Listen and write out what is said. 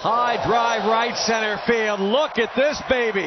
High drive right center field. Look at this baby.